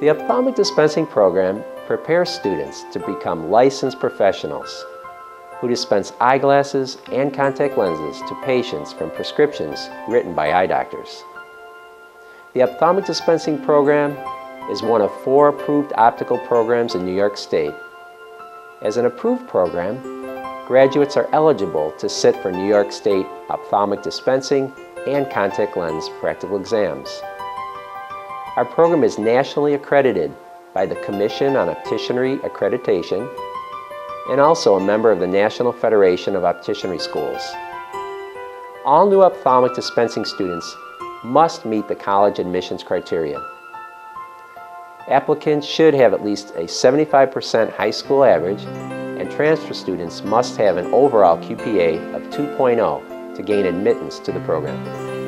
The ophthalmic dispensing program prepares students to become licensed professionals who dispense eyeglasses and contact lenses to patients from prescriptions written by eye doctors. The ophthalmic dispensing program is one of four approved optical programs in New York State. As an approved program, graduates are eligible to sit for New York State ophthalmic dispensing and contact lens practical exams. Our program is nationally accredited by the Commission on Opticianry Accreditation and also a member of the National Federation of Opticianry Schools. All new ophthalmic dispensing students must meet the college admissions criteria. Applicants should have at least a 75% high school average and transfer students must have an overall QPA of 2.0 to gain admittance to the program.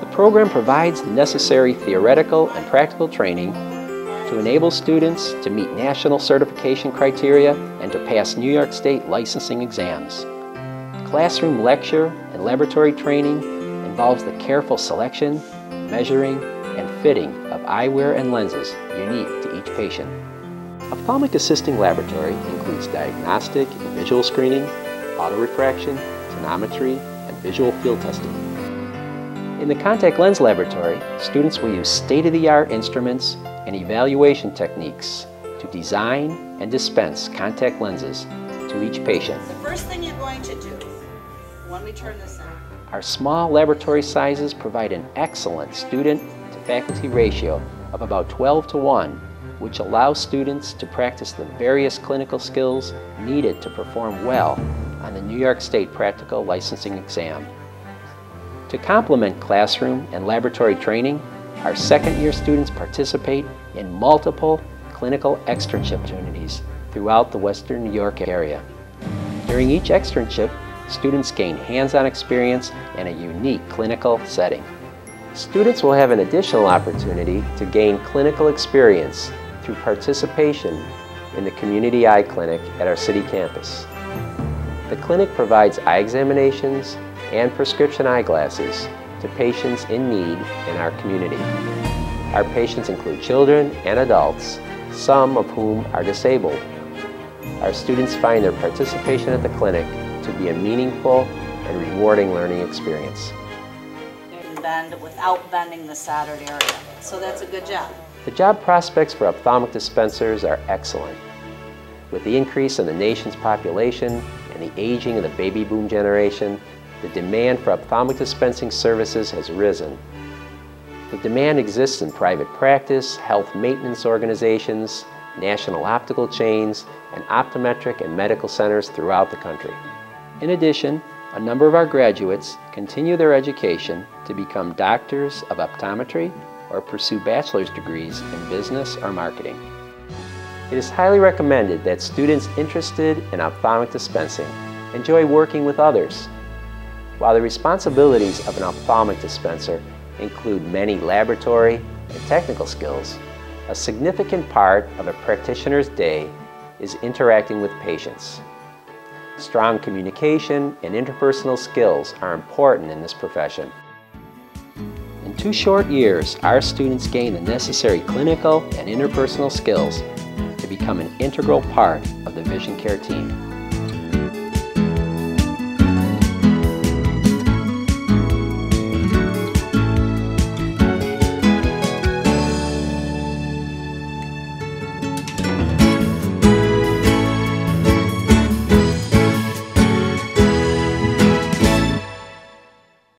The program provides the necessary theoretical and practical training to enable students to meet national certification criteria and to pass New York State licensing exams. Classroom lecture and laboratory training involves the careful selection, measuring, and fitting of eyewear and lenses unique to each patient. Ophthalmic Assisting Laboratory includes diagnostic and visual screening, autorefraction, tonometry, and visual field testing. In the contact lens laboratory, students will use state-of-the-art instruments and evaluation techniques to design and dispense contact lenses to each patient. The first thing you're going to do when we turn this on. Our small laboratory sizes provide an excellent student to faculty ratio of about 12 to 1, which allows students to practice the various clinical skills needed to perform well on the New York State Practical Licensing Exam. To complement classroom and laboratory training, our second year students participate in multiple clinical externship opportunities throughout the Western New York area. During each externship, students gain hands-on experience in a unique clinical setting. Students will have an additional opportunity to gain clinical experience through participation in the Community Eye Clinic at our city campus. The clinic provides eye examinations and prescription eyeglasses to patients in need in our community. Our patients include children and adults, some of whom are disabled. Our students find their participation at the clinic to be a meaningful and rewarding learning experience. Bend without bending the soldered area. So that's a good job. The job prospects for ophthalmic dispensers are excellent. With the increase in the nation's population and the aging of the baby boom generation, the demand for ophthalmic dispensing services has risen. The demand exists in private practice, health maintenance organizations, national optical chains, and optometric and medical centers throughout the country. In addition, a number of our graduates continue their education to become doctors of optometry or pursue bachelor's degrees in business or marketing. It is highly recommended that students interested in ophthalmic dispensing enjoy working with others while the responsibilities of an ophthalmic dispenser include many laboratory and technical skills, a significant part of a practitioner's day is interacting with patients. Strong communication and interpersonal skills are important in this profession. In two short years, our students gain the necessary clinical and interpersonal skills to become an integral part of the vision care team.